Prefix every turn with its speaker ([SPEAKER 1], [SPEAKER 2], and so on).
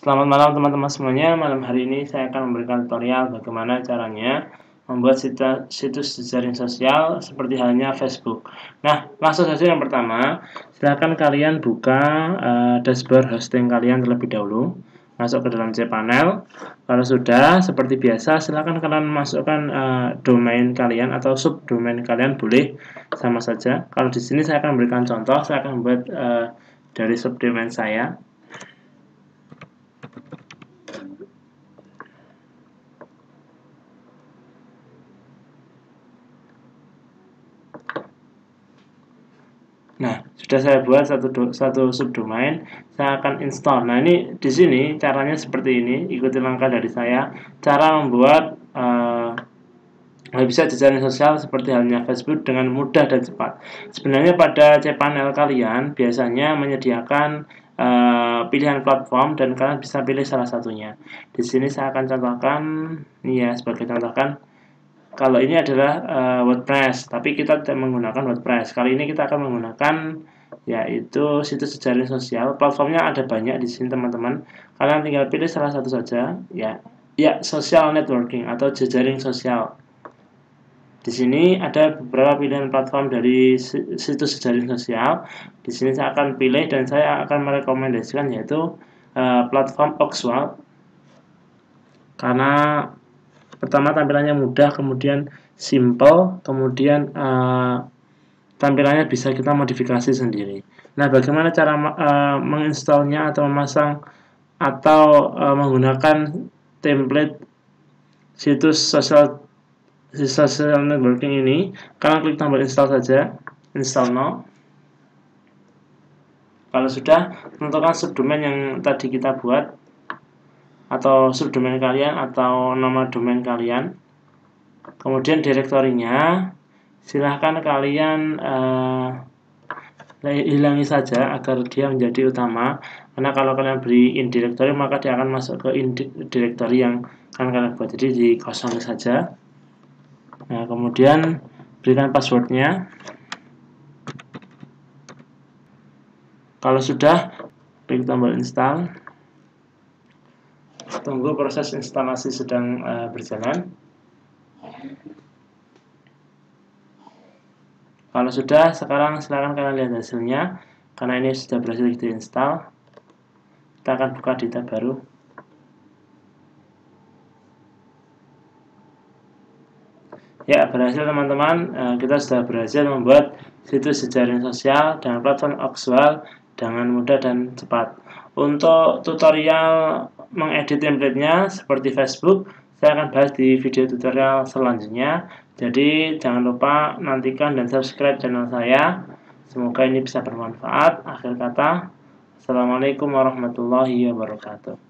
[SPEAKER 1] Selamat malam teman-teman semuanya. Malam hari ini saya akan memberikan tutorial bagaimana caranya membuat situs jejaring sosial seperti halnya Facebook. Nah, langsung saja yang pertama, silahkan kalian buka uh, dashboard hosting kalian terlebih dahulu. Masuk ke dalam cPanel. Kalau sudah, seperti biasa, silahkan kalian masukkan uh, domain kalian atau subdomain kalian boleh sama saja. Kalau di sini saya akan memberikan contoh, saya akan membuat uh, dari subdomain saya Nah, sudah saya buat satu do, satu subdomain, saya akan install. Nah, ini di sini caranya seperti ini, ikuti langkah dari saya. Cara membuat uh, website jejaring sosial seperti halnya Facebook dengan mudah dan cepat. Sebenarnya pada cPanel kalian biasanya menyediakan uh, pilihan platform dan kalian bisa pilih salah satunya. Di sini saya akan contohkan, ya sebagai contohkan kalau ini adalah uh, WordPress, tapi kita tidak menggunakan WordPress. Kali ini kita akan menggunakan yaitu situs jejaring sosial. Platformnya ada banyak di sini teman-teman. Kalian tinggal pilih salah satu saja, ya, ya social networking atau jejaring sosial. Di sini ada beberapa pilihan platform dari situs jejaring sosial. Di sini saya akan pilih dan saya akan merekomendasikan yaitu uh, platform Oxwell karena pertama tampilannya mudah kemudian simple kemudian uh, tampilannya bisa kita modifikasi sendiri. Nah bagaimana cara uh, menginstalnya atau memasang atau uh, menggunakan template situs sosial social networking ini? Kalian klik tombol install saja install now kalau sudah tentukan subdomain yang tadi kita buat atau subdomain kalian atau nama domain kalian. Kemudian direktorinya silahkan kalian uh, hilangi saja agar dia menjadi utama. Karena kalau kalian beri in directory maka dia akan masuk ke in directory yang akan kalian buat. Jadi di kosong saja. Nah kemudian berikan passwordnya. Kalau sudah klik tombol install tunggu proses instalasi sedang uh, berjalan. Kalau sudah sekarang silahkan kalian lihat hasilnya. Karena ini sudah berhasil diinstal kita akan buka di tab baru. Ya berhasil teman-teman. Eh, kita sudah berhasil membuat situs jejaring sosial dengan platform Oxwell dengan mudah dan cepat. Untuk tutorial mengedit template-nya seperti Facebook, saya akan bahas di video tutorial selanjutnya. Jadi jangan lupa nantikan dan subscribe channel saya. Semoga ini bisa bermanfaat. Akhir kata, Assalamualaikum warahmatullahi wabarakatuh.